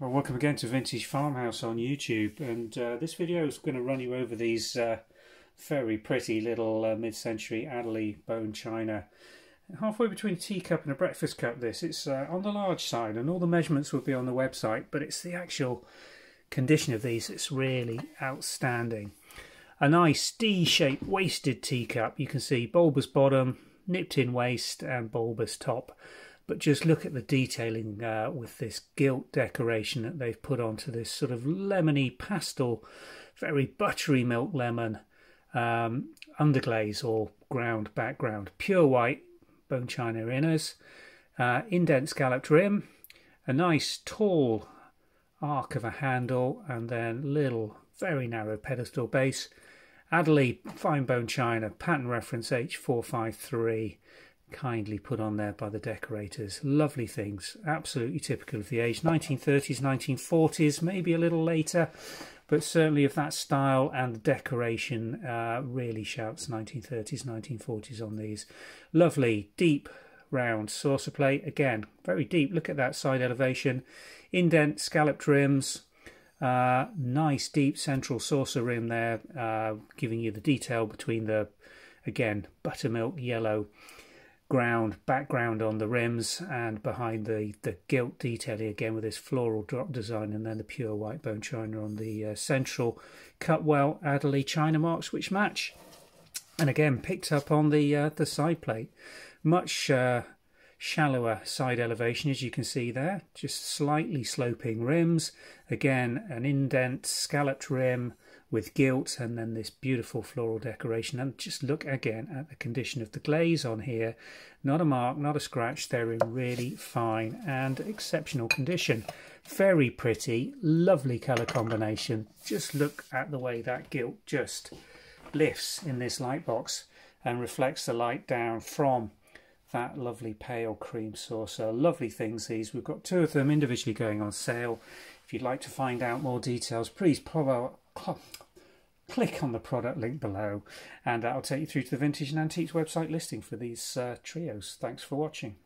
Well, welcome again to Vintage Farmhouse on YouTube, and uh, this video is going to run you over these uh, very pretty little uh, mid-century Adderley bone china. Halfway between a teacup and a breakfast cup this. It's uh, on the large side, and all the measurements will be on the website, but it's the actual condition of these that's really outstanding. A nice D-shaped waisted teacup, you can see bulbous bottom, nipped in waist and bulbous top but just look at the detailing uh, with this gilt decoration that they've put onto this sort of lemony pastel, very buttery milk lemon um, underglaze or ground background. Pure white bone china inners, uh, indent scalloped rim, a nice tall arc of a handle, and then little very narrow pedestal base. Adderley fine bone china, pattern reference H453 kindly put on there by the decorators. Lovely things, absolutely typical of the age. 1930s, 1940s, maybe a little later, but certainly of that style and decoration uh, really shouts 1930s, 1940s on these. Lovely, deep, round saucer plate. Again, very deep. Look at that side elevation. Indent, scalloped rims. Uh, nice deep central saucer rim there, uh, giving you the detail between the, again, buttermilk yellow ground background on the rims and behind the the gilt detailing again with this floral drop design and then the pure white bone china on the uh, central Cutwell Adderley china marks which match. And again picked up on the uh, the side plate. Much uh, shallower side elevation as you can see there. Just slightly sloping rims. Again an indent scalloped rim with gilt and then this beautiful floral decoration. And just look again at the condition of the glaze on here. Not a mark not a scratch. They're in really fine and exceptional condition. Very pretty lovely color combination. Just look at the way that gilt just lifts in this light box and reflects the light down from that lovely pale cream saucer lovely things these we've got two of them individually going on sale if you'd like to find out more details please click on the product link below and that'll take you through to the Vintage and Antiques website listing for these uh, trios. Thanks for watching.